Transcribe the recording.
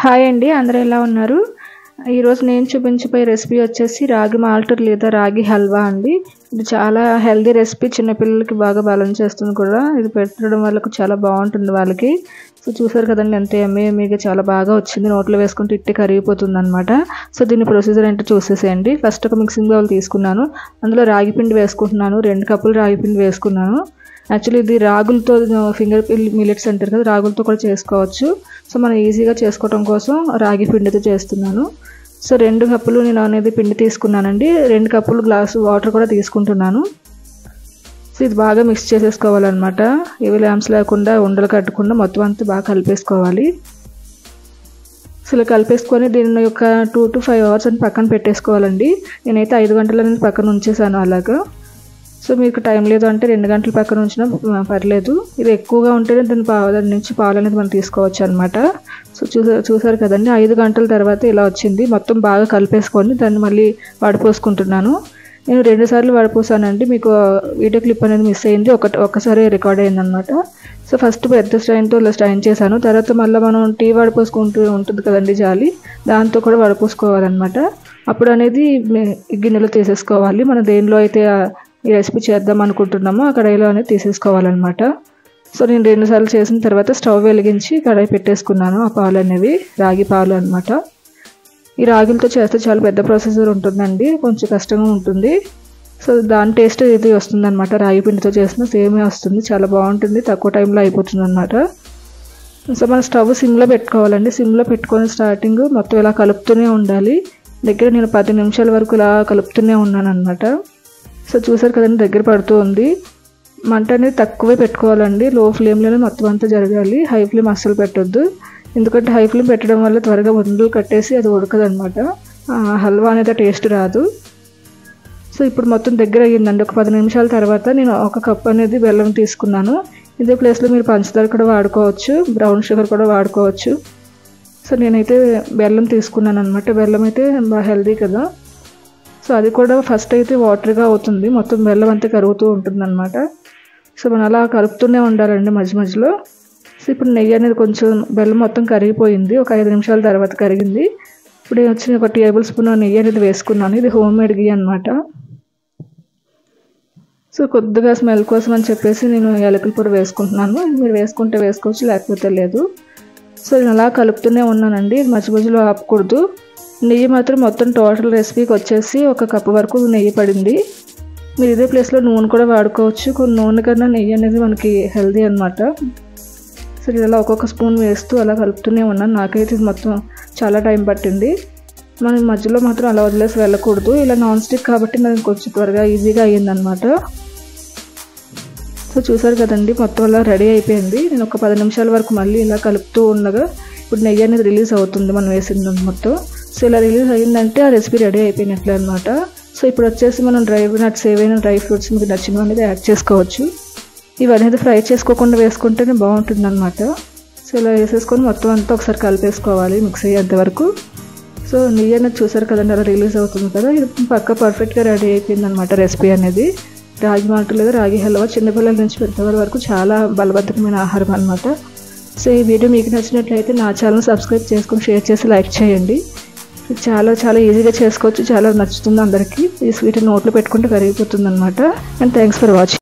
Hi అండి అందరూ ఎలా ఉన్నారు? ఈరోజు నేను చూపించబోయే రెసిపీ వచ్చేసి రాగి మాల్ట్ లేదా రాగి హల్వా అండి. ఇది చాలా హెల్దీ రెసిపీ చిన్నపిల్లలకి బాగా బలం చేస్తుంది కూడా. ఇది పెట్టడం వల్ల చాలా బాగుంటుంది వాళ్ళకి. సో చూసారు కదండి ఎంత ఎమ్మె ఎమ్మెగా చాలా బాగా వచ్చింది. నోట్లో వేసుకుంటే ఇట్టే కరిగిపోతుంది అనమాట సో దీని ప్రొసీజర్ ఏంటో చూసేసేయండి. ఫస్ట్ ఒక మిక్సింగ్ బౌల్ తీసుకున్నాను. అందులో రాగి పిండి వేసుకుంటున్నాను. రెండు కప్పులు రాగి పిండి వేసుకున్నాను. యాక్చువల్లీ ఇది రాగులతో ఫింగర్ మిల్లెట్స్ అంటారు కదా రాగులతో కూడా చేసుకోవచ్చు. సో మనం ఈజీగా చేసుకోవడం కోసం రాగి పిండితో చేస్తున్నాను. సో రెండు కప్పులు నేను అనేది పిండి తీసుకున్నానండి. రెండు కప్పులు గ్లాసు వాటర్ కూడా తీసుకుంటున్నాను. సో ఇది బాగా మిక్స్ చేసేసుకోవాలన్నమాట. ఏవి ల్యాంప్స్ లేకుండా ఉండలు కట్టకుండా మొత్తం అంతా బాగా కలిపేసుకోవాలి. సో ఇలా కలిపేసుకొని దీని యొక్క టూ టు ఫైవ్ అవర్స్ అని పక్కన పెట్టేసుకోవాలండి. నేనైతే ఐదు గంటల నుంచి పక్కన ఉంచేసాను అలాగా. సో మీకు టైం లేదు అంటే రెండు గంటల పక్కన ఉంచినా పర్లేదు. ఇది ఎక్కువగా ఉంటేనే దాని పా దాని నుంచి పాలు అనేది మనం తీసుకోవచ్చు అనమాట సో చూసా చూసారు కదండి ఐదు గంటల తర్వాత ఇలా వచ్చింది. మొత్తం బాగా కలిపేసుకొని దాన్ని మళ్ళీ వడపోసుకుంటున్నాను. నేను రెండు సార్లు వడపోసానండి. మీకు వీడియో క్లిప్ అనేది మిస్ అయింది. ఒక ఒక్కసారి రికార్డ్ అయిందనమాట సో ఫస్ట్ పెద్ద స్ట్రైన్తో ఇలా స్ట్రైన్ చేశాను. తర్వాత మళ్ళీ మనం టీ వడపోసుకుంటూ ఉంటుంది కదండి జాలి దాంతో కూడా వడపోసుకోవాలన్నమాట. అప్పుడు అనేది గిన్నెలో తీసేసుకోవాలి. మనం దేనిలో అయితే ఈ రెసిపీ చేద్దాం అనుకుంటున్నామో ఆ కడాయిలో అనేది తీసేసుకోవాలన్నమాట. సో నేను రెండుసార్లు చేసిన తర్వాత స్టవ్ వెలిగించి కడాయి పెట్టేసుకున్నాను ఆ పాలు అనేవి రాగి పాలు అనమాట ఈ రాగిలతో చేస్తే చాలా పెద్ద ప్రొసెసర్ ఉంటుందండి కొంచెం కష్టంగా ఉంటుంది. సో దాని టేస్ట్ ఇది వస్తుందన్నమాట. రాగి పిండితో చేసిన సేమే వస్తుంది చాలా బాగుంటుంది తక్కువ టైంలో అయిపోతుంది అనమాట సో మనం స్టవ్ సిమ్లో పెట్టుకోవాలండి. సిమ్లో పెట్టుకొని స్టార్టింగ్ మొత్తం ఇలా కలుపుతూనే ఉండాలి. దగ్గర నేను పది నిమిషాల వరకు ఇలా కలుపుతూనే ఉన్నాను అనమాట సో చూసారు కదండి దగ్గర పడుతూ ఉంది మంట అనేది తక్కువే పెట్టుకోవాలండి. లో ఫ్లేమ్లోనే మొత్తం అంతా జరగాలి. హై ఫ్లేమ్ అస్సలు పెట్టొద్దు. ఎందుకంటే హై ఫ్లేమ్ పెట్టడం వల్ల త్వరగా ముందులు కట్టేసి అది ఉడకదనమాట హల్వా అనేది టేస్ట్ రాదు. సో ఇప్పుడు మొత్తం దగ్గర అయ్యిందండి. ఒక పది నిమిషాల తర్వాత నేను ఒక కప్ అనేది బెల్లం తీసుకున్నాను. ఇదే ప్లేస్లో మీరు పంచదార కూడా వాడుకోవచ్చు. బ్రౌన్ షుగర్ కూడా వాడుకోవచ్చు. సో నేనైతే బెల్లం తీసుకున్నాను అనమాట బెల్లం అయితే బాగా హెల్దీ కదా. సో అది కూడా ఫస్ట్ అయితే వాటర్గా అవుతుంది. మొత్తం బెల్లం అంతా కరుగుతూ ఉంటుంది అనమాట సో మనం అలా కలుపుతూనే ఉండాలండి మధ్య మధ్యలో. సో ఇప్పుడు నెయ్యి అనేది కొంచెం బెల్లం మొత్తం కరిగిపోయింది. ఒక ఐదు నిమిషాల తర్వాత కరిగింది. ఇప్పుడు వచ్చి ఒక టేబుల్ స్పూన్ నెయ్యి అనేది వేసుకున్నాను. ఇది హోమ్ మేడ్ గీ అనమాట సో కొద్దిగా స్మెల్ కోసం అని చెప్పేసి నేను యాలకుల పొడి వేసుకుంటున్నాను. మీరు వేసుకుంటే వేసుకోవచ్చు లేకపోతే లేదు. సో నేను అలా కలుపుతూనే ఉన్నానండి. మధ్య మధ్యలో ఆపకూడదు. నెయ్యి మాత్రం మొత్తం టోటల్ రెసిపీకి వచ్చేసి ఒక కప్పు వరకు నెయ్యి పడింది. మీరు ఇదే ప్లేస్లో నూనె కూడా వాడుకోవచ్చు. కొన్ని నూనె కన్నా నెయ్యి అనేది మనకి హెల్దీ అనమాట సో ఇలా ఒక్కొక్క స్పూన్ వేస్తూ అలా కలుపుతూనే ఉన్నాను. నాకైతే ఇది మొత్తం చాలా టైం పట్టింది. మనం మధ్యలో మాత్రం అలా వదిలేసి వెళ్ళకూడదు. ఇలా నాన్ స్టిక్ కాబట్టి మనకి కొంచెం త్వరగా ఈజీగా అయ్యిందనమాట సో చూసారు కదండి మొత్తం అలా రెడీ అయిపోయింది. నేను ఒక పది నిమిషాల వరకు మళ్ళీ ఇలా కలుపుతూ ఉండగా ఇప్పుడు నెయ్యి అనేది రిలీజ్ అవుతుంది మనం వేసింది మొత్తం. సో ఇలా రిలీజ్ అయ్యిందంటే ఆ రెసిపీ రెడీ అయిపోయినట్లే అనమాట సో ఇప్పుడు వచ్చేసి మనం డ్రై నట్స్ ఏవైనా డ్రై ఫ్రూట్స్ మీకు నచ్చినవి అనేది యాడ్ చేసుకోవచ్చు. ఇవి అనేది ఫ్రై చేసుకోకుండా వేసుకుంటేనే బాగుంటుంది అనమాట సో ఇలా వేసేసుకొని మొత్తం అంతా ఒకసారి కలిపేసుకోవాలి మిక్స్ అయ్యేంత వరకు. సో నెయ్యి అనేది చూసారు కదండి అలా రిలీజ్ అవుతుంది కదా. ఇది పక్క పర్ఫెక్ట్గా రెడీ అయిపోయింది అనమాట రెసిపీ అనేది. రాగి మాటలు లేదా రాగి హల్వా చిన్నపిల్లల నుంచి పెద్దవాళ్ళ వరకు చాలా బలబద్ధకమైన ఆహారం అనమాట సో ఈ వీడియో మీకు నచ్చినట్లయితే నా ఛానల్ సబ్స్క్రైబ్ చేసుకొని షేర్ చేసి లైక్ చేయండి. చాలా చాలా ఈజీగా చేసుకోవచ్చు. చాలా నచ్చుతుంది అందరికీ. ఈ స్వీట్ నోట్లో పెట్టుకుంటే కరిగిపోతుంది అనమాట అండ్ థ్యాంక్స్ ఫర్ వాచింగ్